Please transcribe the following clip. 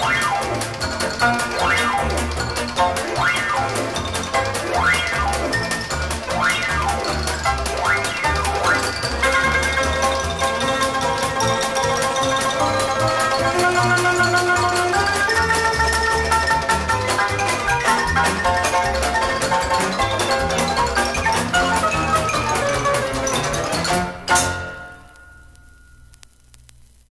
Wow.